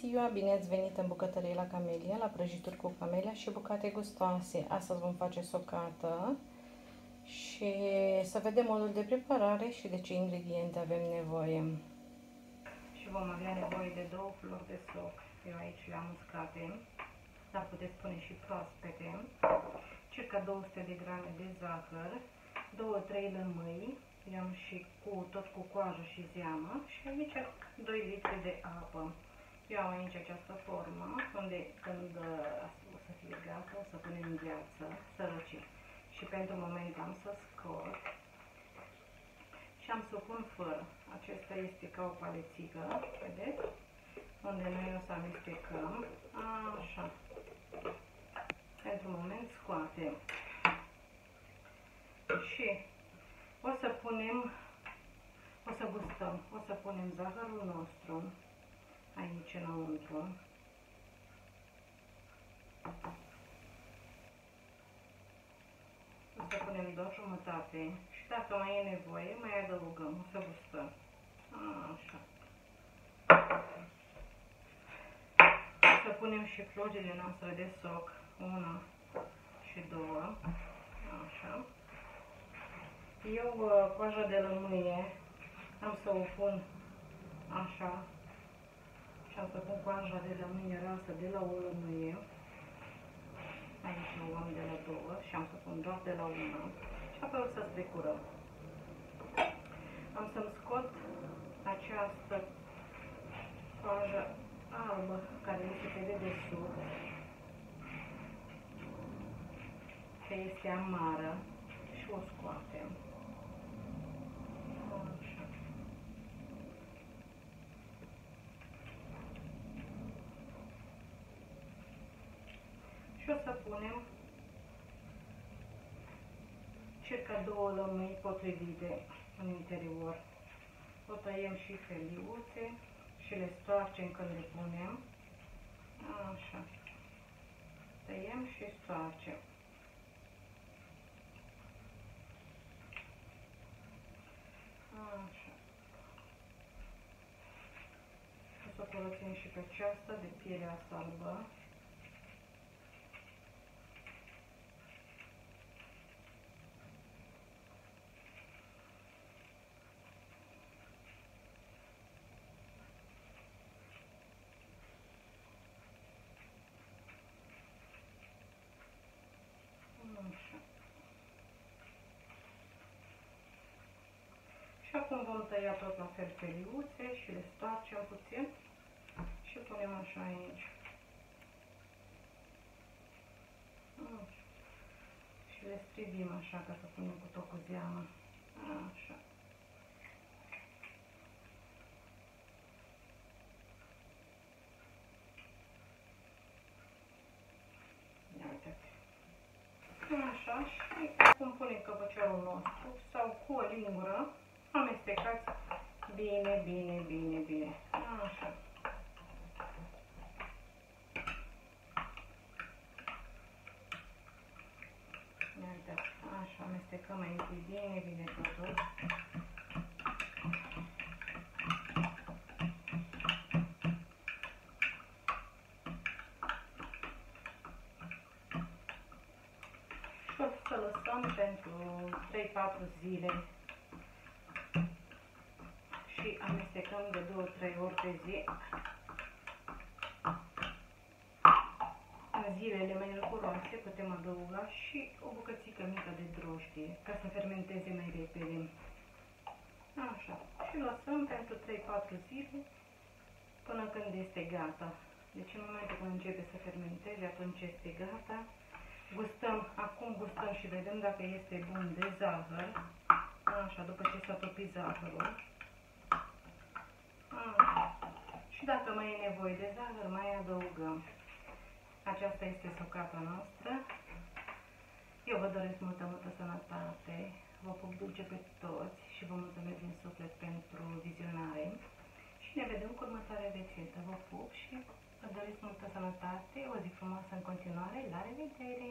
ziua, bine ați venit în bucătărie la Camelia, la prăjituri cu camelia și bucate gustoase. Astăzi vom face socată și să vedem modul de preparare și de ce ingrediente avem nevoie. Și vom avea nevoie de două flori de soc. Eu aici le-am uscate, dar puteți pune și proaspete. Circa 200 de grame de zahăr, 2-3 lămâi, i-am și cu, tot cu coajă și zeamă și aici 2 litri de apă. Eu am aici această formă, unde când uh, o să fie gata, o să punem în gheață, să răcim. Și pentru moment am să scot și am să pun fără. Acesta este ca o palețică, vedeți? Unde noi o să amestecăm. Așa. Pentru moment scoatem. Și o să punem, o să gustăm, o să punem zahărul nostru aici înăuntru. O să punem doar jumătate și dacă mai e nevoie, mai adăugăm, o să gustăm. Așa. O să punem și florile noastre de soc, una și două. Așa. Eu uh, coaja de lămâie am să o pun așa și am să pun coaja de lămâie rasă de la o lămâie. Aici o am de la două și am să pun doar de la una și apoi o să strecurăm. Am să-mi scot această coajă albă care este pe dedesubt, că este amară și o scoatem. și o să punem circa două lămâi potrivite în interior. O tăiem și feliuțe și le stoarcem când le punem. Așa. Tăiem și stoarcem. Așa. O să curățim și pe aceasta de pielea albă. Și acum vom tăia tot la fel peliuțe și le stoarcem puțin și punem așa aici. Și le strivim așa ca să punem cu tot cu zeamă. Așa. Așa și acum punem căpăcelul nostru sau cu o lingură amestecați bine, bine, bine, bine. Așa. Iată, așa, amestecăm mai întâi bine, bine totul. Și o să lăsăm pentru 3-4 zile amestecăm de 2-3 ori pe zi. În zilele mai răcuroase putem adăuga și o bucățică mică de drojdie ca să fermenteze mai repede. Așa. Și lăsăm pentru 3-4 zile până când este gata. Deci în momentul când începe să fermenteze, atunci este gata. Gustăm, acum gustăm și vedem dacă este bun de zahăr. Așa, după ce s-a topit zahărul. Și dacă mai e nevoie de zahăr, mai adăugăm. Aceasta este socata noastră. Eu vă doresc multă, multă sănătate. Vă pup dulce pe toți și vă mulțumesc din suflet pentru vizionare. Și ne vedem cu următoarea rețetă. Vă pup și vă doresc multă sănătate, o zi frumoasă în continuare. La revedere!